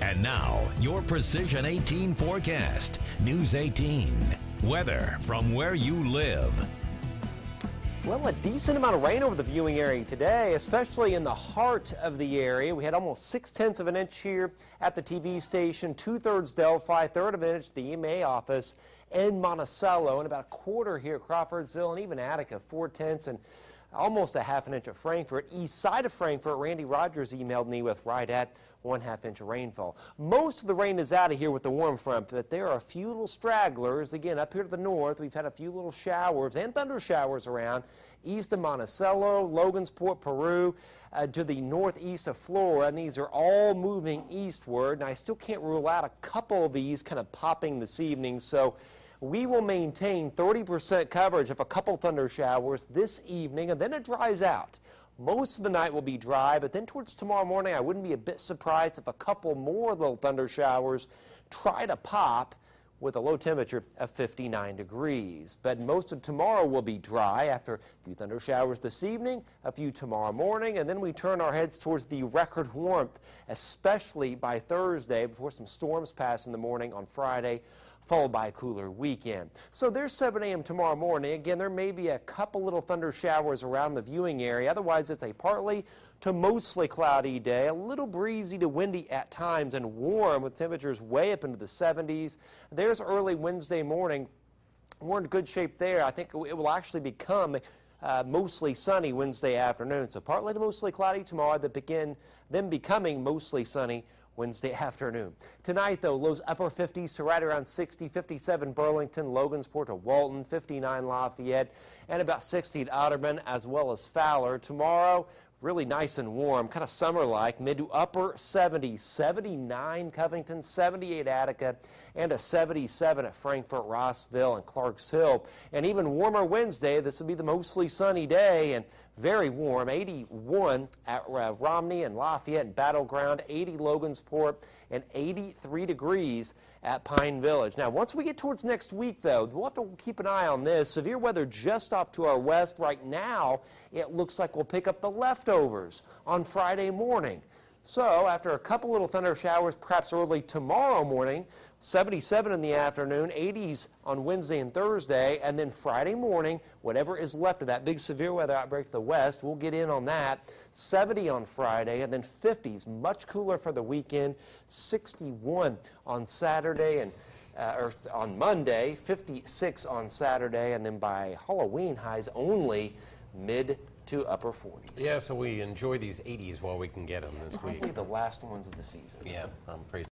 And now, your Precision 18 forecast. News 18. Weather from where you live. Well, a decent amount of rain over the viewing area today, especially in the heart of the area. We had almost six tenths of an inch here at the TV station, two thirds Delphi, third of an inch at the EMA office in Monticello, and about a quarter here at Crawfordsville and even Attica, four tenths and almost a half an inch at Frankfort. East side of Frankfort, Randy Rogers emailed me with right at one half inch of rainfall. Most of the rain is out of here with the warm front, but there are a few little stragglers. Again, up here to the north, we've had a few little showers and thunder showers around east of Monticello, Logansport, Peru, uh, to the northeast of Flora, and these are all moving eastward. And I still can't rule out a couple of these kind of popping this evening. So we will maintain 30% coverage of a couple thunder showers this evening, and then it dries out. Most of the night will be dry, but then towards tomorrow morning, I wouldn't be a bit surprised if a couple more little thunder showers try to pop with a low temperature of 59 degrees. But most of tomorrow will be dry after a few thunder showers this evening, a few tomorrow morning, and then we turn our heads towards the record warmth, especially by Thursday before some storms pass in the morning on Friday followed by a cooler weekend. So there's 7 a.m. tomorrow morning. Again, there may be a couple little thunder showers around the viewing area. Otherwise, it's a partly to mostly cloudy day, a little breezy to windy at times and warm with temperatures way up into the 70s. There's early Wednesday morning. We're in good shape there. I think it will actually become uh, mostly sunny Wednesday afternoon. So partly to mostly cloudy tomorrow, that begin then becoming mostly sunny Wednesday afternoon. Tonight, though, lows upper 50s to right around 60, 57 Burlington, Logansport to Walton, 59 Lafayette, and about 60 at Otterbein, as well as Fowler. Tomorrow, really nice and warm, kind of summer-like, mid to upper 70s, 79 Covington, 78 Attica, and a 77 at Frankfort, Rossville, and Clarks Hill. And even warmer Wednesday, this will be the mostly sunny day and very warm, 81 at uh, Romney and Lafayette and Battleground, 80 Logansport, and 83 degrees at Pine Village. Now, once we get towards next week, though, we'll have to keep an eye on this. Severe weather just off to our west. Right now, it looks like we'll pick up the leftovers on Friday morning. So after a couple little thunder showers, perhaps early tomorrow morning, 77 in the afternoon, 80s on Wednesday and Thursday, and then Friday morning, whatever is left of that big severe weather outbreak to the west, we'll get in on that. 70 on Friday, and then 50s, much cooler for the weekend. 61 on Saturday and uh, or on Monday, 56 on Saturday, and then by Halloween highs only mid to upper 40s. Yeah, so we enjoy these 80s while we can get them this week. Probably the last ones of the season. Yeah, I'm afraid.